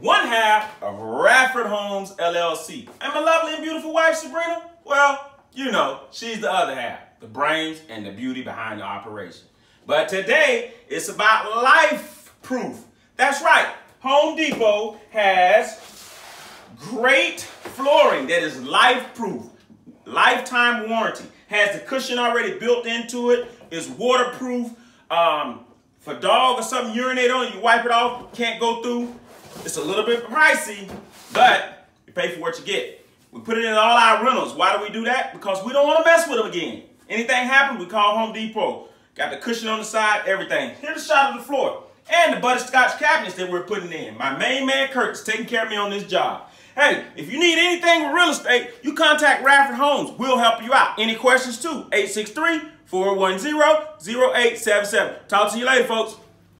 One half of Radford Homes LLC. And my lovely and beautiful wife, Sabrina, well, you know, she's the other half, the brains and the beauty behind the operation. But today, it's about life proof. That's right, Home Depot has great flooring that is life proof, lifetime warranty, has the cushion already built into it, is waterproof, um, if a dog or something urinate on it, you wipe it off, can't go through. It's a little bit pricey, but you pay for what you get. We put it in all our rentals. Why do we do that? Because we don't want to mess with them again. Anything happens, we call Home Depot. Got the cushion on the side, everything. Here's a shot of the floor. And the butterscotch cabinets that we're putting in. My main man, Kurt, is taking care of me on this job. Hey, if you need anything with real estate, you contact Radford Homes. We'll help you out. Any questions too? 863 410 0877. Talk to you later, folks.